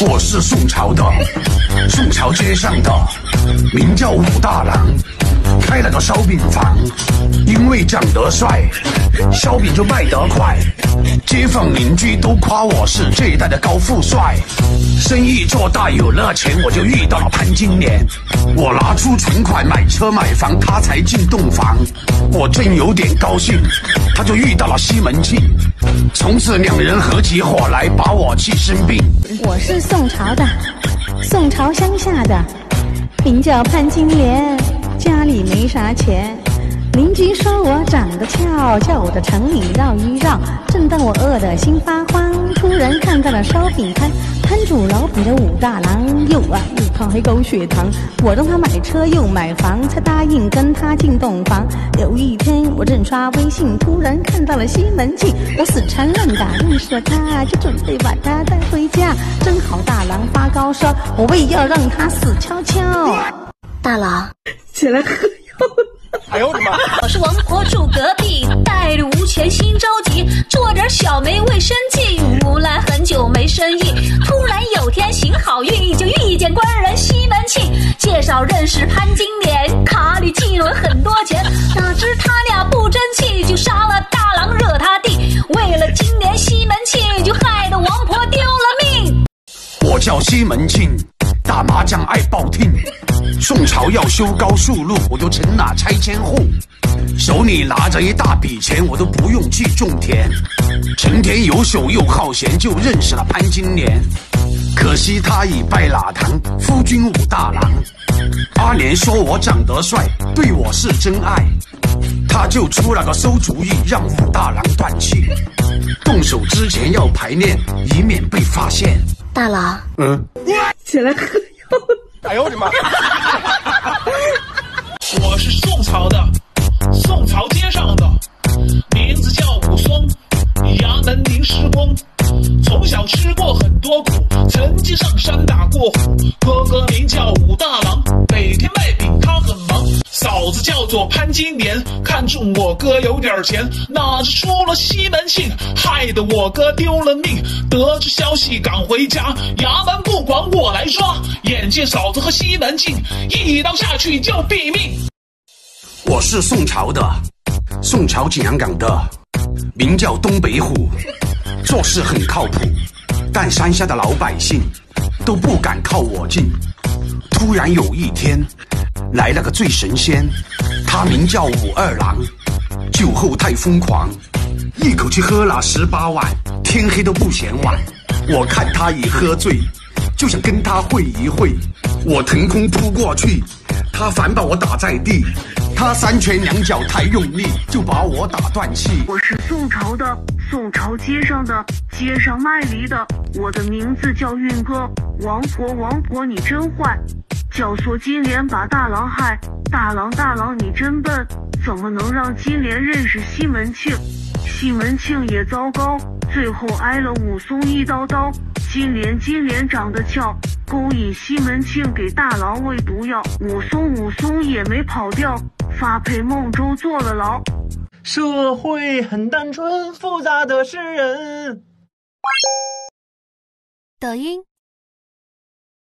我是宋朝的，宋朝街上的，名叫武大郎，开了个烧饼房，因为长得帅，烧饼就卖得快，街坊邻居都夸我是这一代的高富帅，生意做大有了钱，我就遇到了潘金莲，我拿出存款买车买房，他才进洞房，我正有点高兴，他就遇到了西门庆，从此两人合起伙来把我气生病。我是宋朝的，宋朝乡下的，名叫潘金莲，家里没啥钱。邻居说我长得俏，叫我的城里绕一绕。正当我饿得心发慌，突然看到了烧饼摊，摊主老板的武大郎，又啊又胖还高血糖。我让他买车又买房，才答应跟他进洞房。有一天我正刷微信，突然看到了西门庆，我死缠烂打认识了他，就准备把他带回家。正好大郎发高烧，我为要让他死翘翘。大郎，起来喝药。哎呦我的妈！我是王婆住隔壁，带着无钱心着急，做点小梅卫生巾，无赖很久没生意。突然有天行好运，就遇见官人西门庆，介绍认识潘金莲，卡里进了很多钱。哪知他俩不争气，就杀了大郎惹他弟。为了金莲，西门庆就害得王婆丢了命。我叫西门庆，打麻将爱暴听。宋朝要修高速路，我就成了拆迁户，手里拿着一大笔钱，我都不用去种田，成天游手又好闲，就认识了潘金莲。可惜他已拜哪堂，夫君武大郎。阿莲说我长得帅，对我是真爱，他就出了个馊主意，让武大郎断气。动手之前要排练，以免被发现。大郎，嗯，起来喝药。哎呦我的妈！上山打过虎。哥哥名叫武大郎，每天卖饼他很忙。嫂子叫做潘金莲，看中我哥有点钱，哪知出了西门庆，害得我哥丢了命。得知消息赶回家，衙门不管我来抓。眼见嫂子和西门庆一刀下去就毙命。我是宋朝的，宋朝景阳岗的，名叫东北虎，做事很靠谱，但山下的老百姓都不敢靠我近。突然有一天，来了个醉神仙，他名叫武二郎，酒后太疯狂，一口气喝了十八碗，天黑都不嫌晚。我看他已喝醉，就想跟他会一会，我腾空扑过去，他反把我打在地。他三拳两脚太用力，就把我打断气。我是宋朝的，宋朝街上的，街上卖梨的。我的名字叫运哥。王婆，王婆你真坏，教唆金莲把大郎害。大郎，大郎你真笨，怎么能让金莲认识西门庆？西门庆也糟糕，最后挨了武松一刀刀。金莲，金莲长得俏，勾引西门庆给大郎喂毒药。武松，武松也没跑掉。发配孟州坐了牢。社会很单纯，复杂的是人。抖音。